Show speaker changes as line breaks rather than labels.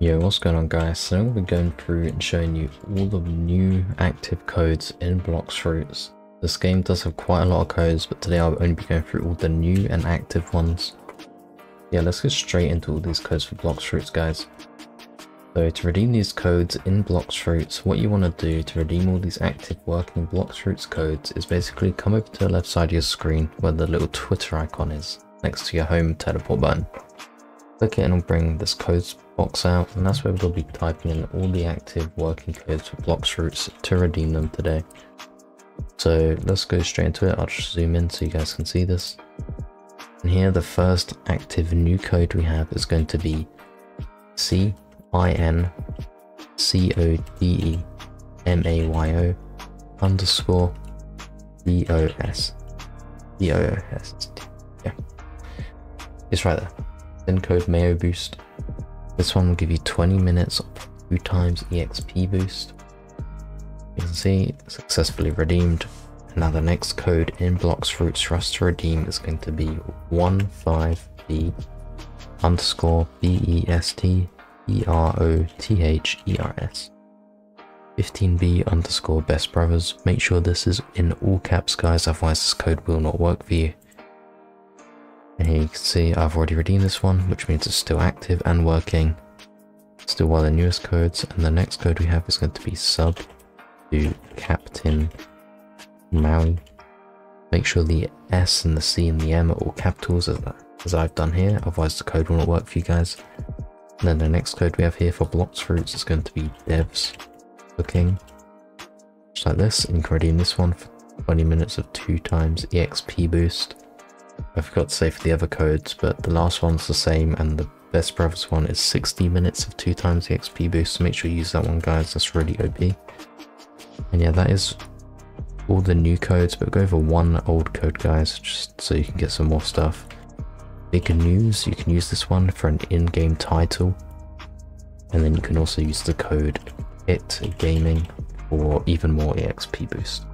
Yo, what's going on guys? So I'm going to be going through and showing you all the new active codes in Blox Fruits. This game does have quite a lot of codes, but today I'll only be going through all the new and active ones. Yeah, let's get straight into all these codes for Blox Fruits guys. So to redeem these codes in Blox Fruits, what you want to do to redeem all these active working Blox Fruits codes is basically come over to the left side of your screen where the little Twitter icon is, next to your home teleport button. Click it and it'll bring this codes box out and that's where we'll be typing in all the active working codes for Blox Fruits to redeem them today. So let's go straight into it. I'll just zoom in so you guys can see this. And here the first active new code we have is going to be C I N C O D E M A Y O underscore B O S B O S. Yeah. It's right there. Then code Mayo Boost. This one will give you 20 minutes of 2 times EXP boost. You can see successfully redeemed. And now the next code in Blox Fruits for us to redeem is going to be 15B underscore B-E-S-T E-R-O-T-H-E-R-S. 15B underscore best brothers. Make sure this is in all caps guys, otherwise this code will not work for you. And here you can see I've already redeemed this one, which means it's still active and working. Still one of the newest codes, and the next code we have is going to be sub to Captain Maui. Make sure the S and the C and the M are all capitals as, as I've done here, otherwise the code will not work for you guys. And then the next code we have here for Blox Fruits is going to be devs looking just like this, and you can redeem this one for 20 minutes of 2 times EXP boost. I forgot to say for the other codes, but the last one's the same and the Best Brothers one is 60 minutes of 2 times the XP boost, so make sure you use that one guys, that's really OP. And yeah, that is all the new codes, but go over one old code guys, just so you can get some more stuff. Big news, you can use this one for an in-game title, and then you can also use the code Kitt Gaming for even more EXP boost.